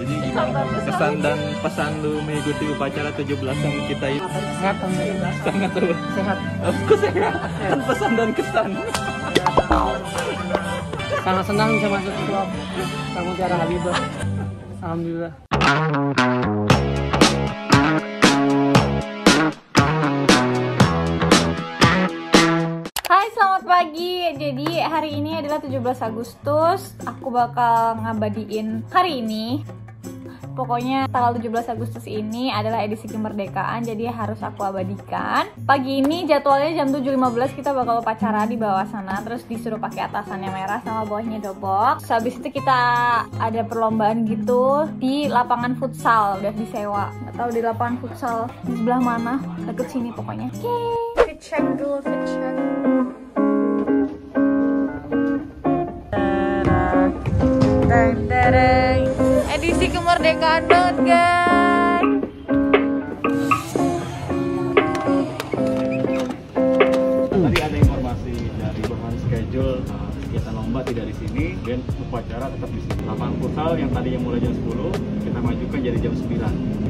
Jadi gimana kesan dan pesan lu mengikuti upacara 17-an kita ini? Sehat alhamdulillah. Sangat tuh. Sehat. Aku sehat. Pesan dan kesan. Sangat senang bisa masuk ke klub Kang Mutiara Habibah. Alhamdulillah. Hai selamat pagi Jadi hari ini adalah 17 Agustus Aku bakal ngabadiin hari ini Pokoknya tanggal 17 Agustus ini adalah edisi kemerdekaan Jadi harus aku abadikan. Pagi ini jadwalnya jam 7.15 kita bakal upacara di bawah sana Terus disuruh pakai atasannya merah sama bawahnya dobok Terus habis itu kita ada perlombaan gitu Di lapangan futsal Udah disewa. Gak tahu di lapangan futsal Di sebelah mana Deket sini pokoknya. Oke. Fit check dulu check kemerdekaan banget guys Tadi ada informasi dari bahan schedule kegiatan lomba tidak di sini dan upacara tetap di sini. Lapangan futsal yang tadinya mulai jam 10 kita majukan jadi jam 9.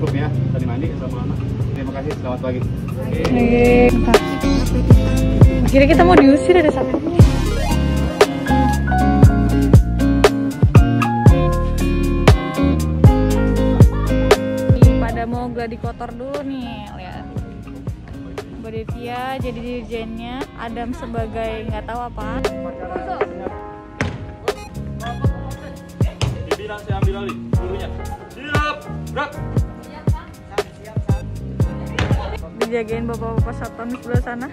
Cukup ya, tadi mandi sama lama. Terima kasih, selamat pagi. Kira kita mau diusir ada satu gladi kotor dulu nih lihat. Mbak Devia jadi dirjennya Adam sebagai nggak tahu apa. Dibilang saya ambil alih gurunya. Siap, gerak. dijagain bapak-bapak satpam di sebelah sana.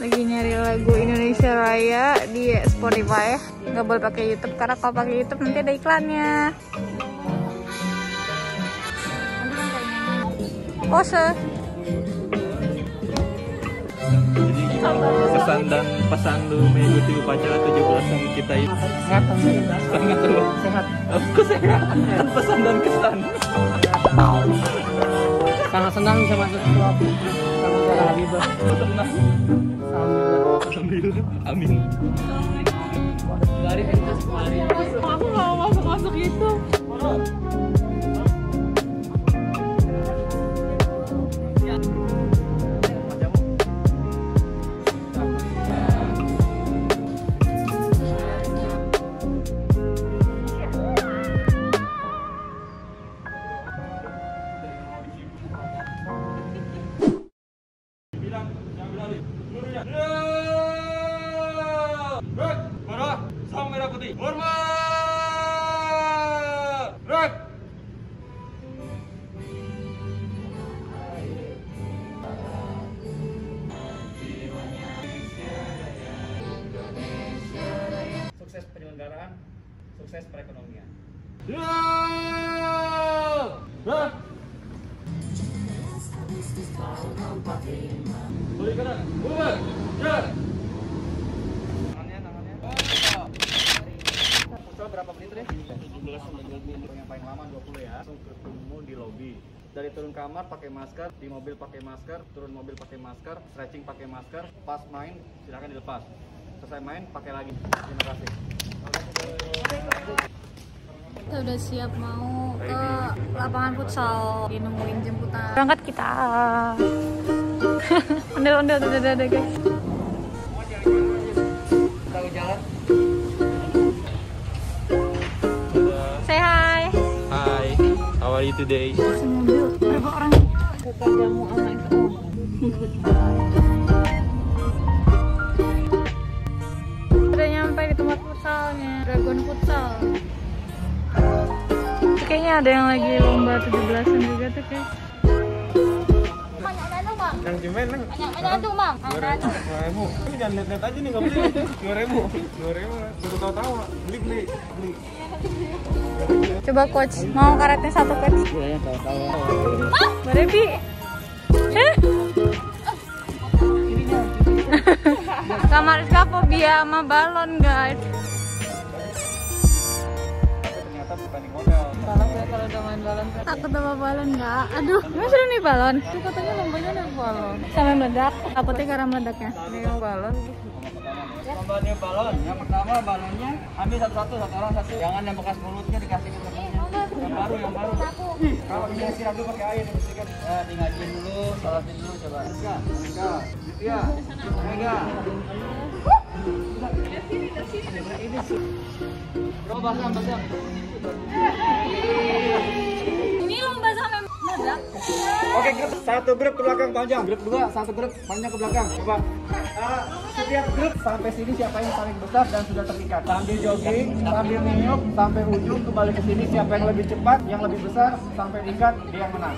Lagi nyari lagu Indonesia Raya di Spotify. Nggak boleh pakai YouTube karena kalau pakai YouTube nanti ada iklannya pose Jadi kesan dan pesan lu mengikuti upacara 17-an kita ini? Sehat. Sehat. Aku sehat. Pesan dan kesan. Sangat senang bisa masuk ke klub Habibah. Senang. Alhamdulillah. Alhamdulillah. Amin. aku nggak mau masuk masuk itu sukses perekonomian. Balik kanan, bubar, berapa menit deh? 17 sampai 20. Yang paling lama 20 ya. Langsung ketemu di lobi. Dari turun kamar pakai masker, di mobil pakai masker, turun mobil pakai masker, stretching pakai masker, pas main silakan dilepas. Selesai main pakai lagi. Terima kasih. Kita udah siap mau ke lapangan futsal. Lagi nungguin jemputan. Berangkat kita. Ondel ondel udah udah guys. Tahu jalan? say hi. Hi. How are you today? mobil berapa orang. Kita jamu sama itu ada yang lagi lomba 17-an juga tuh guys Yang cuman neng. Ada tuh, Mang. Dua ribu. Ini jangan lihat-lihat aja nih nggak beli. Dua ribu. Dua ribu. Suruh tahu-tahu. Beli beli beli. Coba coach, mau karetnya satu coach. Iya, tahu-tahu. Hah? Kamar fobia sama balon guys. Kalau udah main balon. Takut sama balon nggak? Aduh, emang seru nih balon? Tuh katanya lombanya naik balon. Sampai meledak. Takutnya karena meledaknya. Ini yang balon. Ya Lomba niup balon. Yang pertama balonnya ambil satu-satu satu orang satu. Jangan yang bekas mulutnya dikasih ke temennya. Yang baru, yang baru. Kalau bisa siram dulu pakai air dibersihkan. Ya, tinggalin dulu, salatin dulu coba. Enggak, enggak. Iya. Enggak. Bro. Ini lomba sampai meledak. Oke, grup satu grup ke belakang panjang. Grup dua satu grup panjang ke belakang. Coba. Ah, setiap grup sampai sini siapa yang paling besar dan sudah terikat. Sambil jogging, sambil niup sampai ujung kembali ke sini siapa yang lebih cepat, yang lebih besar sampai ikat dia yang menang.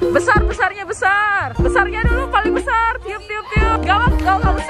Besar, besarnya besar. Besarnya dulu paling besar. Tiup, tiup, tiup. Gawang besar.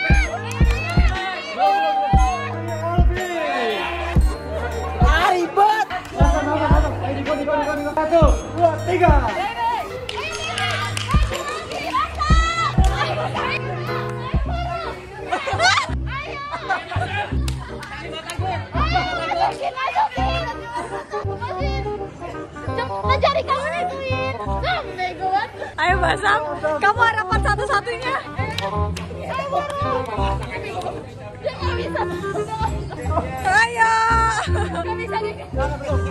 Satu, dua, tiga. Mencari kawan itu, Win. Nah, bego. Ayo Basam, kamu harapan satu-satunya. Dia nggak bisa. Ayo. Nggak bisa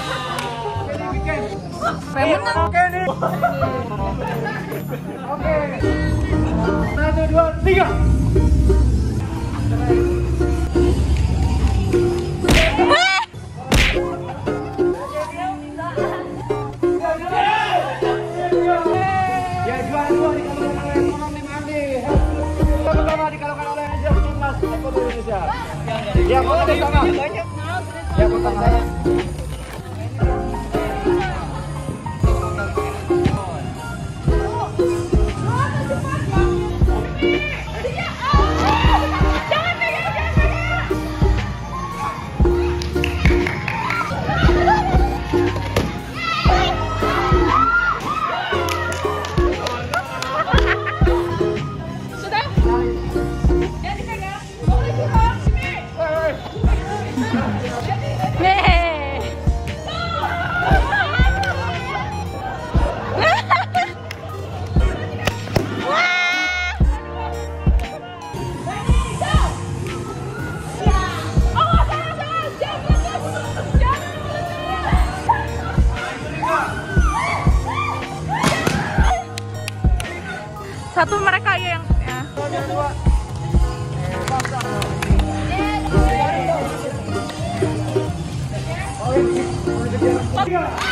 Oke nih. Oke. Satu, dua, tiga. Ya juara dua dikalahkan oleh ekonomi Mandi. Ya,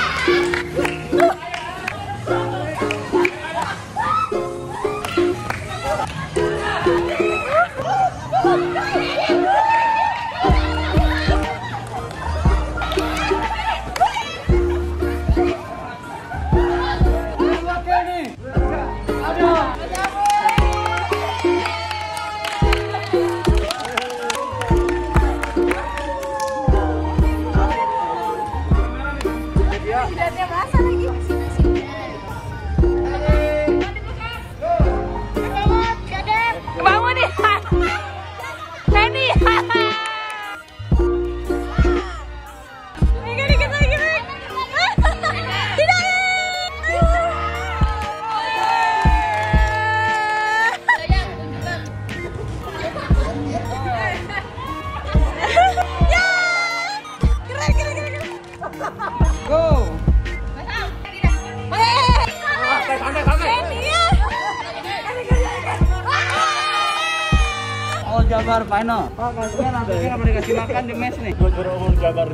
Jabar final. Pak, kalian nantinya nggak boleh kasih makan di mes nih. Gue juara umum Jabar.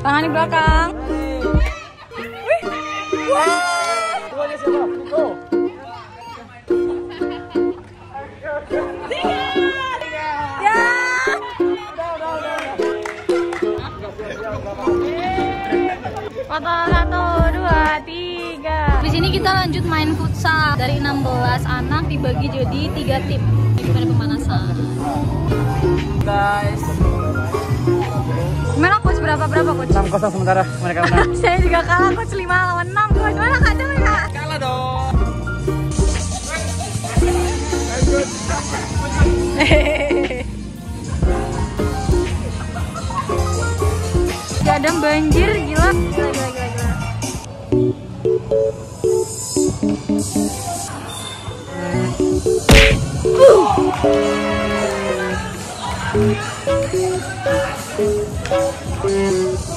Tangan di belakang. Tuanya siapa? Niko. Foto satu, dua, tiga. Di sini kita lanjut main futsal dari 16 anak dibagi jadi tiga tim. Ini pada pemanasan. Guys. Gimana coach berapa berapa coach? 6-0 sementara mereka menang. Saya juga kalah coach 5 lawan 6 coach. Mana kak coba kak? Kalah dong. Gadang banjir gila. Thank you.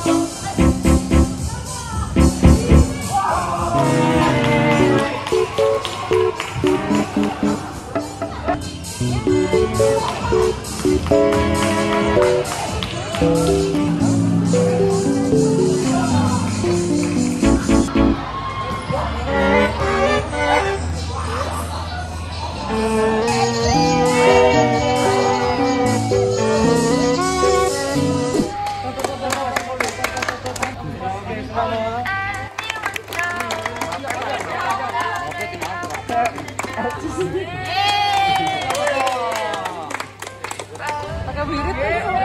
mirip. Yeah.